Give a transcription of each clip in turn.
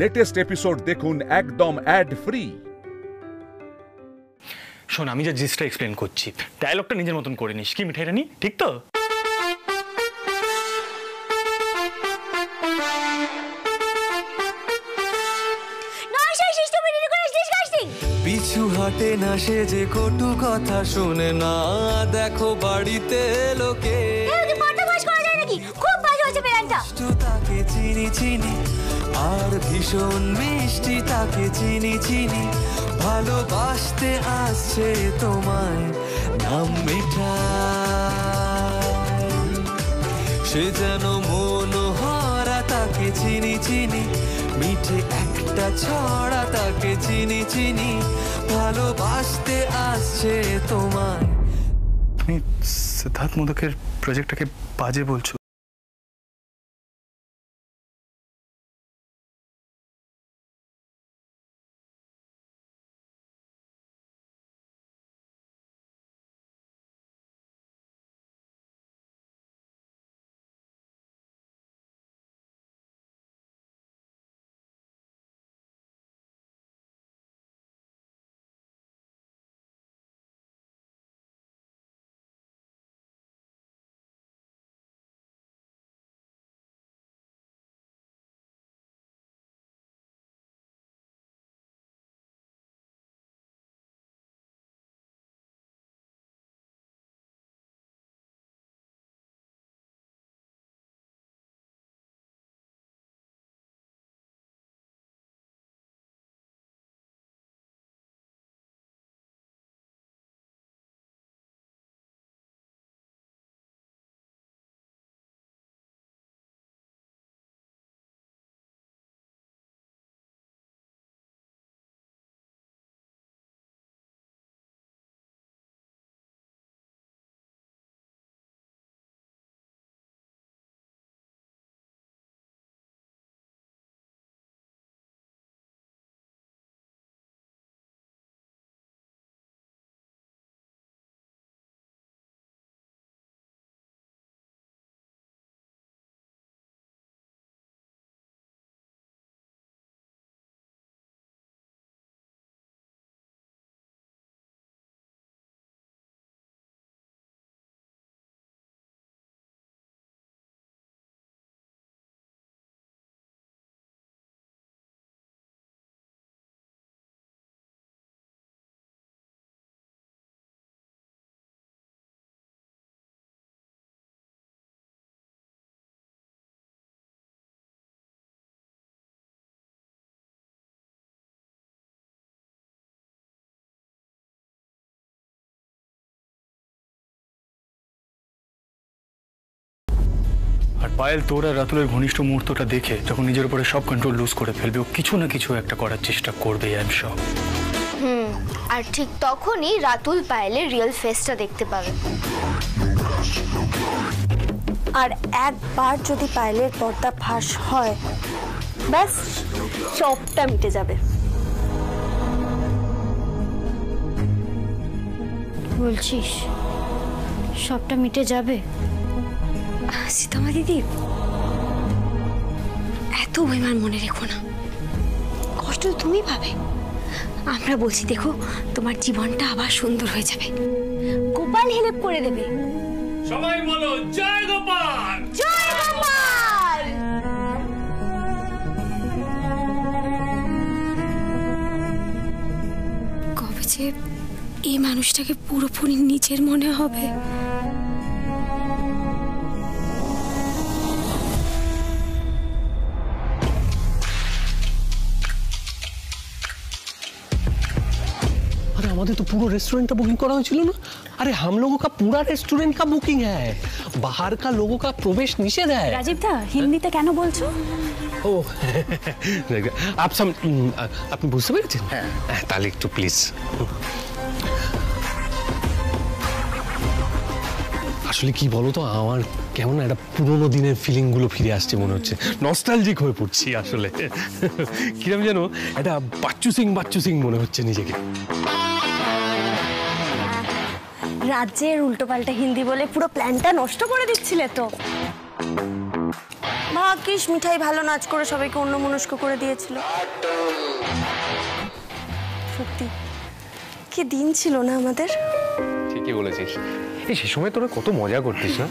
Latest episode দেখুন একদম add free শোন আমি যা জিসটা এক্সপ্লেন করছি ডায়লগটা নিজের মতন করে নিস। কি মিঠাই রানি? ঠিক তো? পিছু হাটে না সে যে কটু কথা শুনে না। দেখো বাড়িতে লোকে। মিষ্টু তাকে চিনি চিনি। আর ভীষণ মিষ্টি তাকে চিনি চিনি ভালোবাসতে আসছে তোমায়, নাম মিঠাই। সে যেন মনোহরা তাকে চিনি চিনি মিঠে একটা ছড়া তাকে চিনি চিনি ভালোবাসতে আসছে তোমায়। তুমি সিদ্ধার্থ মোদকের প্রজেক্টটাকে বাজে বলছো। পায়েল তোর আর রাতুলের ঘনিষ্ঠ মুহূর্তটা দেখে যখন নিজের উপরে সব কন্ট্রোল লুজ করে ফেলবে ও কিছু না কিছু একটা করার চেষ্টা করবে আই এম শিওর আর ঠিক তখনই রাতুল পায়েলের রিয়েল ফেসটা দেখতে পাবে। আর একবার যদি পায়েলের পর্দা ফাঁস হয় ব্যাস সবটা মিটে যাবে। বলছিস? সবটা মিটে যাবে? সীতামা দিদি এত অভিমান মনে রেখো না। কষ্ট তুমি পাবে। আমরা বলছি দেখো তোমার জীবনটা আবার সুন্দর হয়ে যাবে। গোপাল হেল্প করে দেবে। সবাই বলো জয় গোপাল! জয় গোপাল! কবে যে এই মানুষটাকে পুরোপুরি নিজের মনে হবে। আমাদের তো পুরো রেস্টুরেন্টটা বুকিং করা হয়েছিল না। আরে হাম লোগো কা का রেস্টুরেন্ট কা বুকিং হ্যায়। বাহার কা লোগো কা প্রবেশ নিষেধ হ্যায়। রাজীব দা হিন্দিতে কেন বলছো? ও আপ সাম আপনি বুঝতে পেরেছেন? হ্যাঁ।, হ্যাঁ তাহলে একটু প্লিজ আসলে কি বলতো আমার কেমন একটা পুরোনো দিনের ফিলিংগুলো ফিরে আসছে মনে হচ্ছে। নস্টালজিক হয়ে পড়ছি আসলে। কিরম যেন একটা বাচ্চু সিং বাচ্চু সিং মনে হচ্ছে নিজেকে। রাজ্যের উল্টোপাল্টা হিন্দি বলে পুরো প্ল্যানটা নষ্ট করে দিচ্ছিলে তো। ভাগ্যিস মিঠাই ভালো নাচ করে সবাইকে অন্য মনস্ক করে দিয়েছিল। সত্যি কি দিন ছিল না আমাদের? ঠিকই বলেছিস। এই সে সময় তোরা কত মজা করতিস না?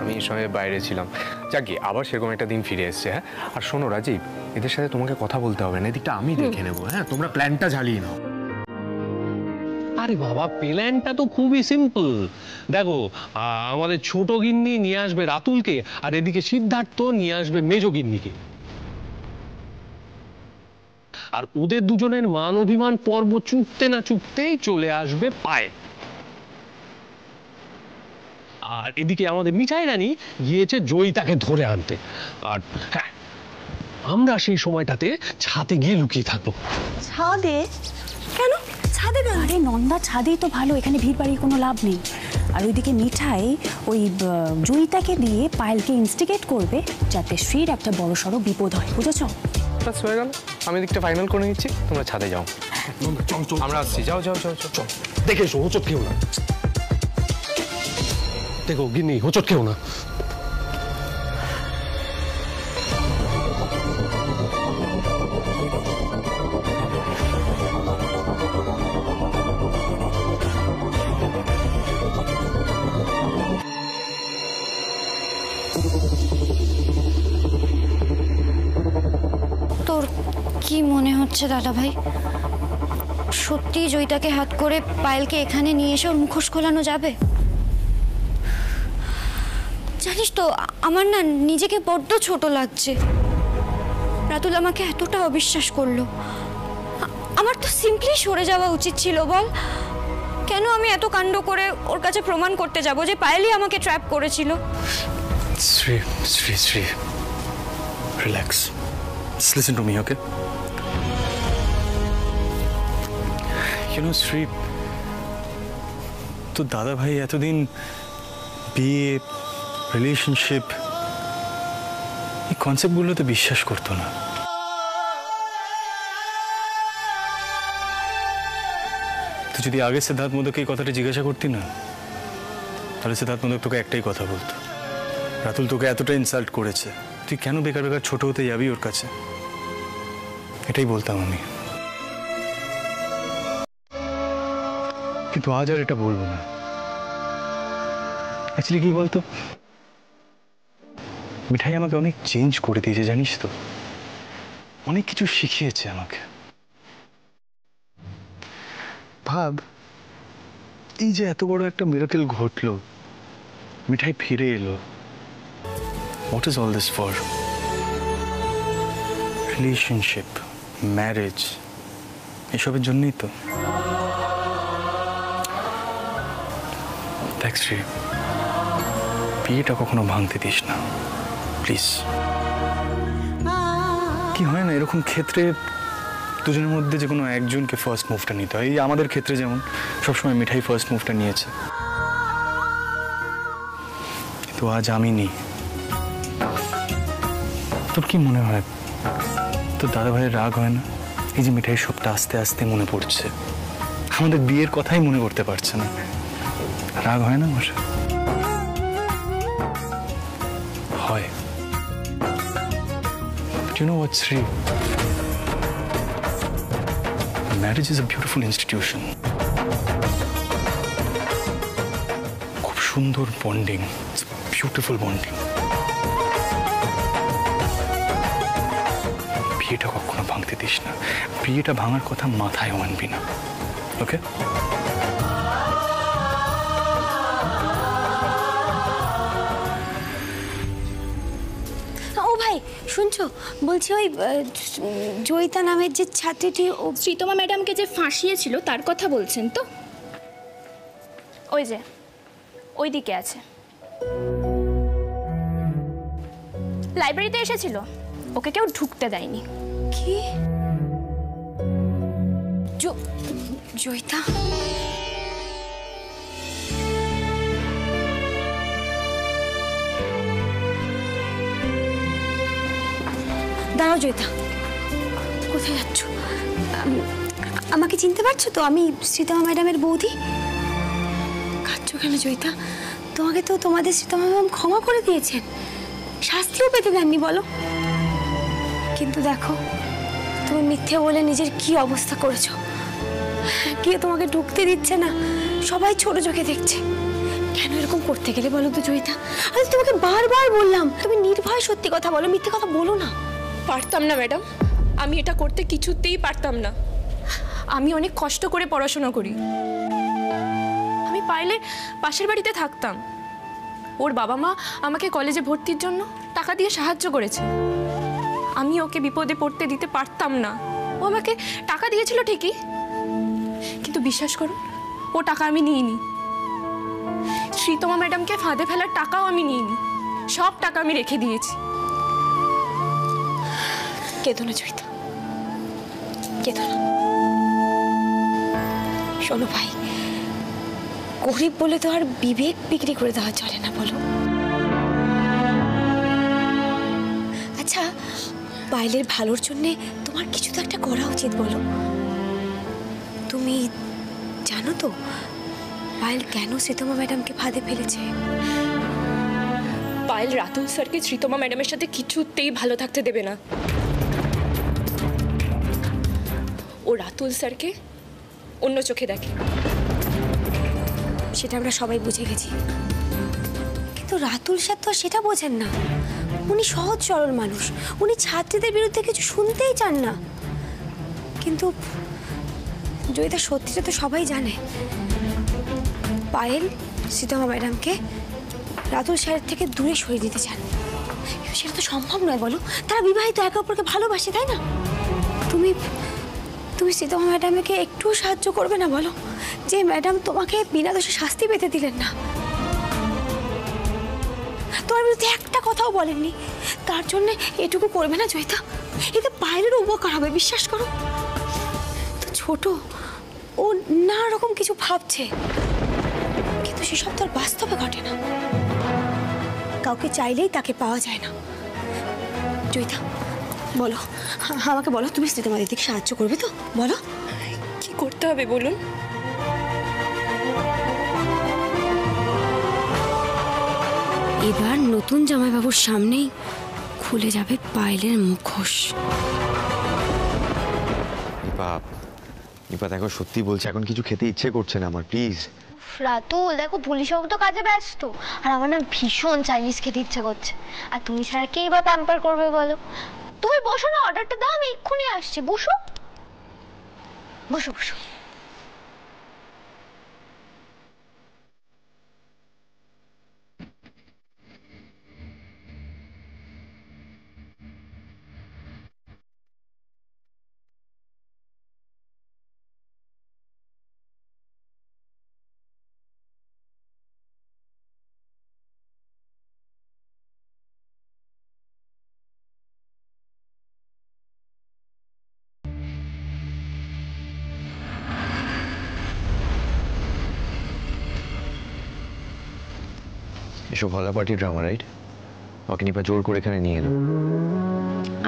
আমি এই সময় বাইরে ছিলাম। যাক গিয়ে আবার সেরকম একটা দিন ফিরে এসছে হ্যাঁ? আর শোনো রাজীব এদের সাথে তোমাকে কথা বলতে হবে না এদিকটা আমি দেখে নেব হ্যাঁ? তোমরা প্ল্যানটা ঝালিয়ে নাও। আরে বাবা প্ল্যানটা তো খুবই সিম্পল দেখো আমাদের ছোট গিন্নি নিয়ে আসবে রাতুলকে, আর এদিকে সিদ্ধার্থ নিয়ে আসবে মেজ গিন্নিকে। আর ওদের দুজনের মান অভিমান পর্ব চুপতে না চুপতেই চলে আসবে পায়ে। আর এদিকে আমাদের মিঠাই রানী গিয়েছে জয়িতাকে ধরে আনতে। আর হ্যাঁ আমরা সেই সময়টাতে ছাতে গিয়ে লুকিয়ে থাকব। ছাদে? কেন? ছাদে কেন আরে নন্দা ছাদেই তো ভালো এখানে ভিড় বাড়িয়ে কোনো লাভ নেই। আর ওইদিকে মিঠাই ওই জয়িতাকে দিয়ে পায়েলকে ইনস্টিগেট করবে যাতে শ্রীর একটা বড় সড়ো বিপদ হয়। বুঝেছ? ব্যাস হয়ে গেল। আমি দিকটা ফাইনাল করে নিচ্ছি তোমরা ছাদে যাও। আমরা আসছি যাও যাও যাও যাও। চল। দেখে এসো হোচট খেও না। দেখো গিন্নি হোচট খেও না। হচ্ছে দাদা ভাই। সত্যি জয়িতাকে হাত করে পায়েলকে এখানে নিয়ে এসে ওর মুখোশ খোলানো যাবে? জানিস তো, আমার না নিজেকে বড্ড ছোট লাগছে। রাতুল আমাকে এতটা অবিশ্বাস করল। আমার তো সিম্পলি সরে যাওয়া উচিত ছিল, বল। কেন আমি এত কাণ্ড করে ওর কাছে প্রমাণ করতে যাব যে পায়েলই আমাকে ট্র্যাপ করেছিল? Shri Shri Shri relax listen to me okay you know Shri তো দাদা ভাই এতদিন বিয়ে রিলেশনশিপ এই কনসেপ্টগুলোতে বিশ্বাস করতো না। তুই যদি আগে সিদ্ধার্থ মোদককে এই কথাটা জিজ্ঞাসা করতি না, তাহলে সিদ্ধার্থ মোদক তোকে একটাই কথা বলতো। রাতুল তোকে এতটা ইনসাল্ট করেছে। তুই কেন বেকার বেকার ছোট হতে যাবি ওর কাছে? এটাই বলতাম আমি। কিন্তু আজ আর এটা বলব না। কি বলতো? মিঠাই আমাকে অনেক চেঞ্জ করে দিয়েছে, জানিস তো? অনেক কিছু শিখিয়েছে আমাকে। ভাব, এই যে এত বড় একটা মিরাকেল ঘটলো, মিঠাই ফিরে এলো। What is all this for relationship marriage এসবের জন্যই তো। দেখ শ্রী বিয়েটা কখনো ভাঙতে দিস না। প্লিজ কি হয় না, এরকম ক্ষেত্রে দুজনের মধ্যে যে কোনো একজনকে ফার্স্ট মুভটা নিতে হয়। এই আমাদের ক্ষেত্রে যেমন, সবসময় মিঠাই ফার্স্ট মুভটা নিয়েছে। কিন্তু আজ আমি নিই। তোর কি মনে হয়? তোর দাদা ভাইয়ের রাগ হয় না? এই যে মিঠাই সবটা আস্তে আস্তে মনে পড়ছে। আমাদের বিয়ের কথাই মনে করতে পারছে না। রাগ হয় না আমার হয়। But you know what, Sri? Marriage is a beautiful institution. খুব সুন্দর বন্ডিং বিউটিফুল বন্ডিং বিয়েটা কখনো ভাঙতে দিস না। বিয়েটা ভাঙার কথা মাথায় আনবি না। ওকে শুনছো বলছি ওই জয়িতা নামের যে ছাত্রীটি ও শ্রীতমা ম্যাডামকে যে ফাঁসিয়েছিল তার কথা বলছেন তো? ওই যে ওই দিকে আছে। লাইব্রেরিতে এসেছিল। ওকে কেউ ঢুকতে দেয়নি। কি? জয়িতা? দাঁড়াও জয়িতা। কোথায় যাচ্ছ? আমাকে চিনতে পারছ তো? আমি সীতামা ম্যাডামের বৌদি। কাঁদছো কেন জয়িতা? তোমাকে তো তোমাদের সীতামা ম্যাডাম ক্ষমা করে দিয়েছেন। শাস্তিও পেতে দেননি, বলো। কিন্তু দেখো, তুমি মিথ্যে বলে নিজের কি অবস্থা করেছ? কে তোমাকে ঢুকতে দিচ্ছে না, সবাই ছোট চোখে দেখছে। কেন এরকম করতে গেলে বলো তো জয়িতা? আমি তোমাকে বারবার বললাম, তুমি নির্ভয় সত্যি কথা বলো, মিথ্যে কথা বলো না। পারতাম না, ম্যাডাম। আমি এটা করতে কিছুতেই পারতাম না। আমি অনেক কষ্ট করে পড়াশোনা করি। আমি পাইলে পাশের বাড়িতে থাকতাম। ওর বাবা মা আমাকে কলেজে ভর্তির জন্য টাকা দিয়ে সাহায্য করেছে। আমি ওকে বিপদে পড়তে দিতে পারতাম না। ও আমাকে টাকা দিয়েছিল ঠিকই। কিন্তু বিশ্বাস করুন, ও টাকা আমি নিইনি। শ্রীতমা ম্যাডামকে ফাঁদে ফেলার টাকাও আমি নিইনি। সব টাকা আমি রেখে দিয়েছি। কেঁদো না জয়িতা কেঁদো না শোনো ভাই, গরিব বলে তো আর বিবেক বিক্রি করে দেওয়া চলে না, বলো। আচ্ছা পায়েলের ভালোর জন্যে তোমার কিছু তো একটা করা উচিত, বলো। তুমি জানো তো, পায়েল কেন শ্রীতমা ম্যাডামকে ফাঁদে ফেলেছে? পায়েল রাতুল স্যারকে শ্রীতমা ম্যাডামের সাথে কিছুতেই ভালো থাকতে দেবে না। রাতুল স্যারকে অন্য চোখে দেখে। সেটা আমরা সবাই বুঝে গেছি। কিন্তু রাতুল স্যার তো সেটা বোঝেন না। উনি সহজ সরল মানুষ। উনি ছাত্রীদের বিরুদ্ধে কিছু শুনতেই চান না। কিন্তু যদি জয়িতা সত্যিটা তো সবাই জানে, পায়েল সীতামা ম্যাডামকে রাতুল স্যারের থেকে দূরে সরিয়ে দিতে চান। সেটা তো সম্ভব নয় বলো। তারা বিবাহিত একে অপরকে ভালোবাসে, তাই না? তুমি তুমি সীতামা ম্যাডামকে একটুও সাহায্য করবে না বলো? যে ম্যাডাম তোমাকে বিনা দোষে শাস্তি পেতে দিলেন না। তোমার বিরুদ্ধে একটা কথাও বলেননি। তার জন্য এটুকু করবে না জয়িতা? এতে বাইরের উপকার হবে, বিশ্বাস করো। তো ছোট, ও নানা রকম কিছু ভাবছে। কিন্তু সেসব তো আর বাস্তবে ঘটে না। কাউকে চাইলেই তাকে পাওয়া যায় না। জয়িতা বলো আমাকে বলো তুমি তোমাদের দিকে সাহায্য করবে তো? বলো। কি করতে হবে বলুন? এবার নতুন জামাইবাবুর সামনেই খুলে যাবে পায়েলের মুখোশ। নিপা নিপা দেখো সত্যি বলছে এখন কিছু খেতে ইচ্ছে করছে না আমার প্লিজ। রাতুল দেখো পুলিশ বাবু তো কাজে ব্যস্ত। আর আমার না ভীষণ চাইনিজ খেতে ইচ্ছে করছে। আর তুমি ছাড়া কেই বা প্যাম্পার করবে বলো? তুমি বসো না অর্ডারটা দাও আমি এক্ষুনি আসছি। বসো। বসো বসো। হলা party drama right okay Nipa জোর করে এখানে নিয়ে এলো।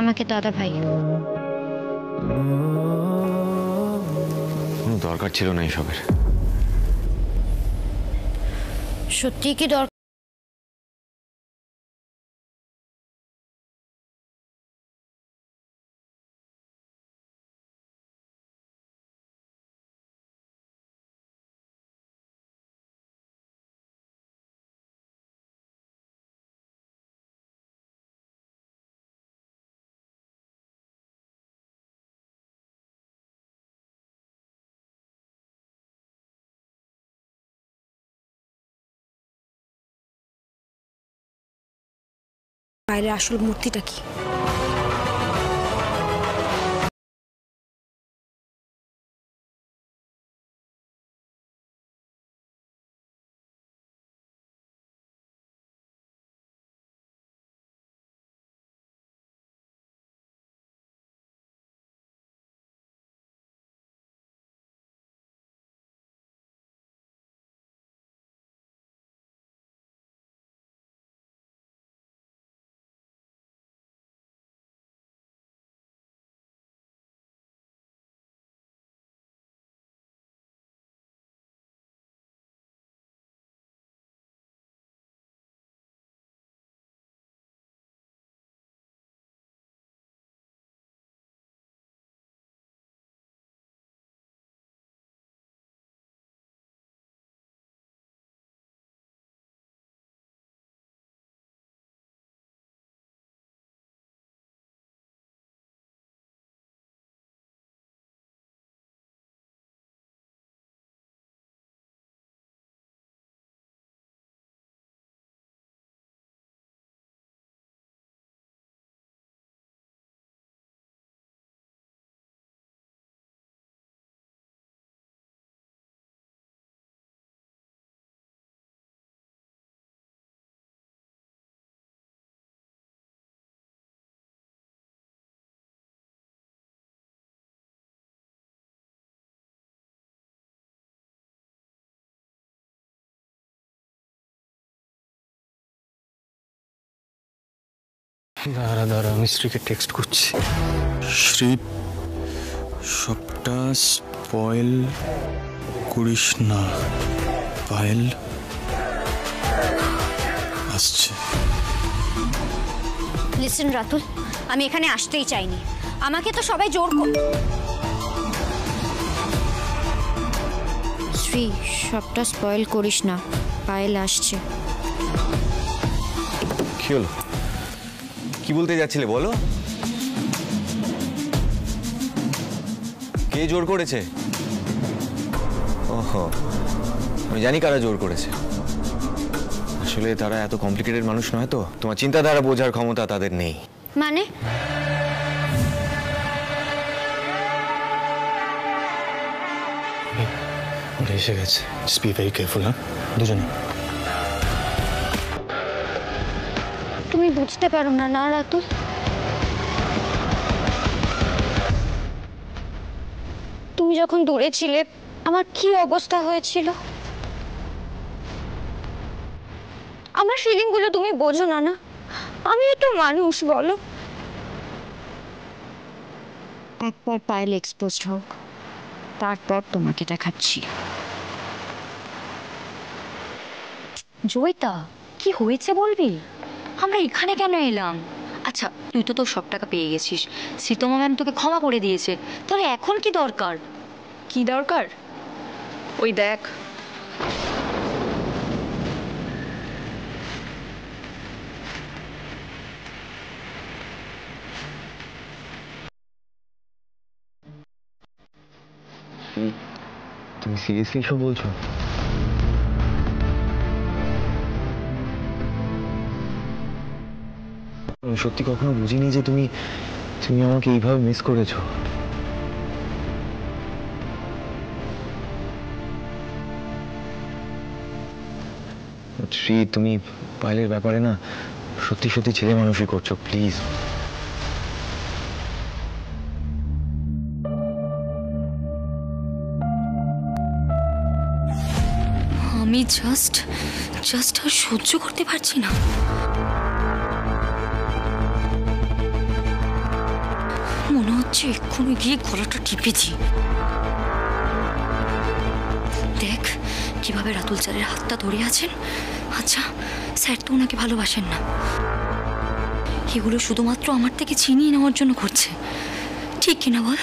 আমাকে দাদা ভাই। কোনো দরকার ছিল না এসবের। সত্যি কি দরকার? পায়েলের আসল মূর্তিটা কি? দাঁড়া দাঁড়া আমি শ্রীকে টেক্সট করছি। শ্রী সবটা স্পয়েল করিস না। পায়েল আসছে। লিসেন রাতুল আমি এখানে আসতেই চাইনি। আমাকে তো সবাই জোর কর শ্রী সবটা স্পয়েল করিস না। পায়েল আসছে। কি হলো? বলতে যাচ্ছিলে বলো? কে জোর করেছে? ওহো আমি জানি কারা জোর করেছে। আসলে তারা এত কমপ্লিকেটেড মানুষ নয় তো। তোমার চিন্তাধারা বোঝার ক্ষমতা তাদের নেই। মানে? এসে গেছে। স্পি ভেরি কেয়ারফুল হ্যাঁ? দুজনে। তুমি বুঝতে পারো না না রাতুল তুমি যখন দূরে ছিলে, আমার কি অবস্থা হয়েছিল? আমার ফিলিংগুলো তুমি বোঝো না না? আমি তো মানুষ, বলো। একবার পায়েল এক্সপোজড হোক তারপর তোমাকে দেখাচ্ছি। জয়িতা, কি হয়েছে বলবি? আমরা এখানে কেন এলাম? আচ্ছা তুই তো তোর সব টাকা পেয়ে গেছিস। সীতমা ম্যাম তোকে ক্ষমা করে দিয়েছে। তাহলে এখন কি দরকার? কি দরকার? ওই দেখ। তুমি সিরিয়াসলি এসব বলছো? আমি সত্যি কখনো বুঝিনি যে তুমি তুমি আমাকে এইভাবে মিস করেছ। শ্রী, তুমি পায়েলের ব্যাপারে না সত্যি সত্যি ছেলে মানুষই করছ, প্লিজ। আমি জাস্ট জাস্ট আর সহ্য করতে পারছি না। হচ্ছে এক্ষুনি গিয়ে গলাটা টিপেছি দেখ কীভাবে রাতুল চারের হাতটা ধরে আছেন আচ্ছা স্যার তো ওনাকে ভালোবাসেন না এগুলো শুধুমাত্র আমার থেকে ছিনিয়ে নেওয়ার জন্য করছে ঠিক কিনা বল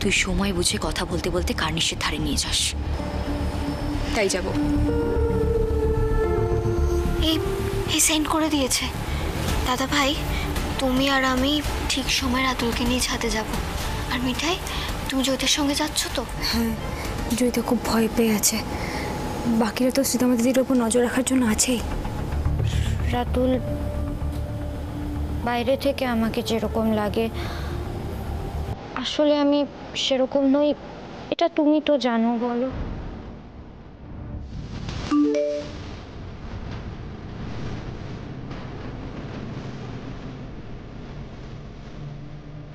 তুই সময় বুঝে কথা বলতে বলতে কার্নিশের ধারে নিয়ে যাস। তাই যাব। এই এই সেন্ড করে দিয়েছে। দাদা ভাই তুমি আর আমি ঠিক সময় রাতুলকে নিয়ে ছাদে যাব। আর মিঠাই তুমি জ্যোতির সঙ্গে যাচ্ছ তো? হ্যাঁ জয়িতা খুব ভয় পেয়ে আছে। বাকিরা তো সীতামা দিদির ওপর নজর রাখার জন্য আছেই। রাতুল বাইরে থেকে আমাকে যেরকম লাগে আসলে আমি সেরকম নই এটা তুমি তো জানো বলো।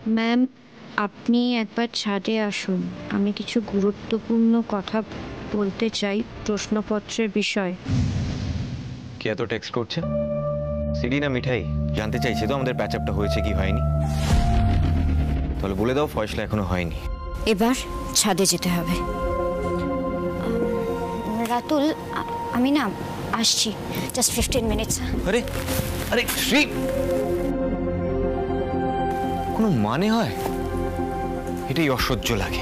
ম্যাম আপনি একবার ছাদে আসুন। আমি কিছু গুরুত্বপূর্ণ কথা বলতে চাই প্রশ্নপত্রের বিষয়। কে এত টেক্সট করছে? সিডি না মিঠাই জানতে চাইছে তো আমাদের প্যাচ আপটা হয়েছে কি হয়নি? তাহলে বলে দাও ফয়সলা এখনও হয়নি। এবার ছাদে যেতে হবে। রাতুল আমি না আসছি। জাস্ট ফিফটিন মিনিটস আরে আরে শ্রী কোনো মানে হয়? এটাই অসহ্য লাগে।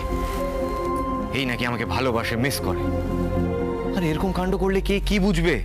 এই নাকি আমাকে ভালোবাসে মিস করে। আর এরকম কাণ্ড করলে কে কি বুঝবে?